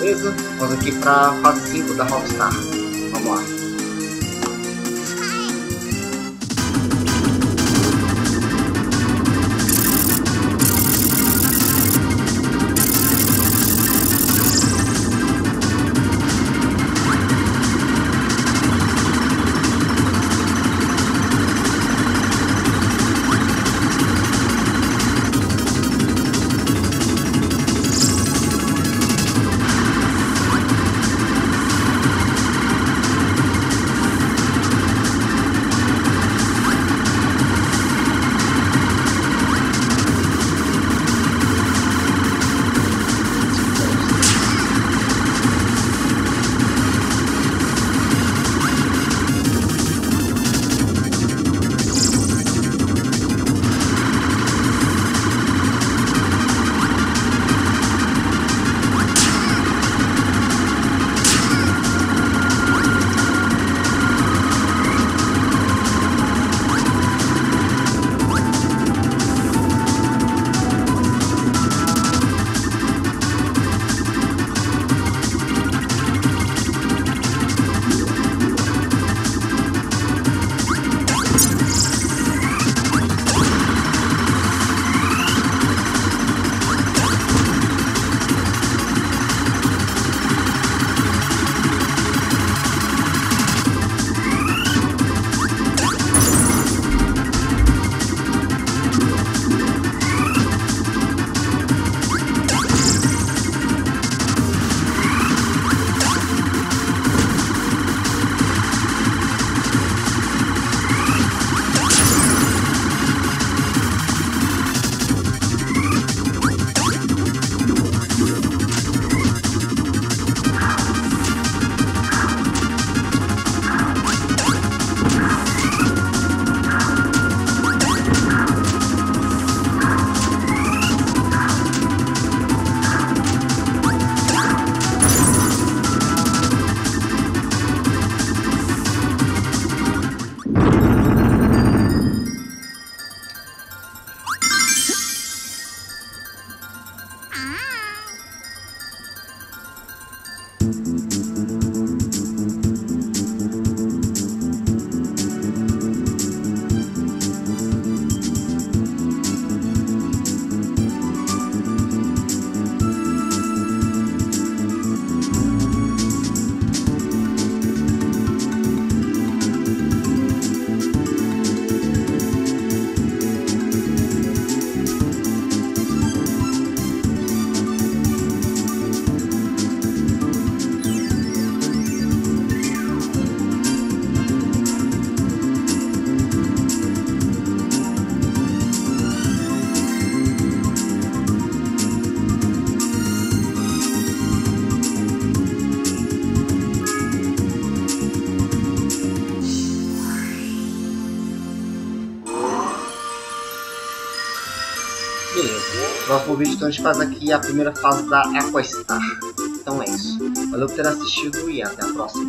Beleza? Vamos aqui pra fase 5 da Rockstar. Vamos lá. Ah! Beleza. Próximo vídeo então a gente faz aqui a primeira fase da Aquastar. Então é isso. Valeu por ter assistido e até a próxima.